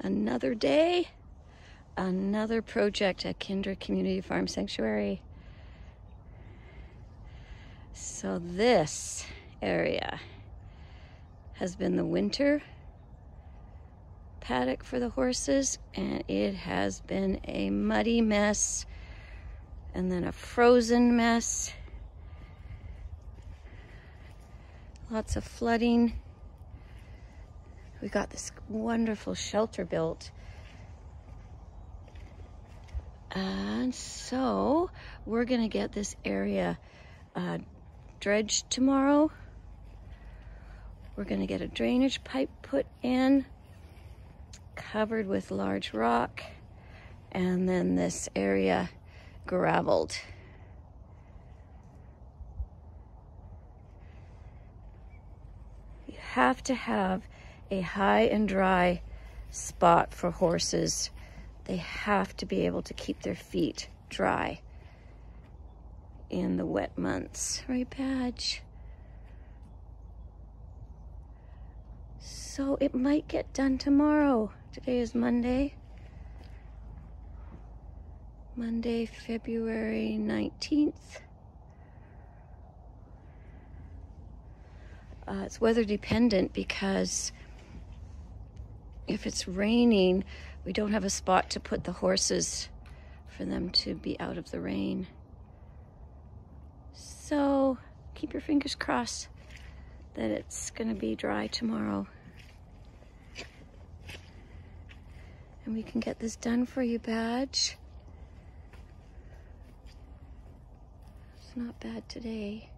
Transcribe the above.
Another day, another project at Kindred Community Farm Sanctuary. So this area has been the winter paddock for the horses and it has been a muddy mess and then a frozen mess. Lots of flooding. We got this wonderful shelter built. And so we're gonna get this area uh, dredged tomorrow. We're gonna get a drainage pipe put in, covered with large rock, and then this area graveled. You have to have a high and dry spot for horses. They have to be able to keep their feet dry in the wet months. Right, Badge? So it might get done tomorrow. Today is Monday. Monday, February 19th. Uh, it's weather dependent because if it's raining, we don't have a spot to put the horses for them to be out of the rain. So keep your fingers crossed that it's going to be dry tomorrow. And we can get this done for you, Badge. It's not bad today.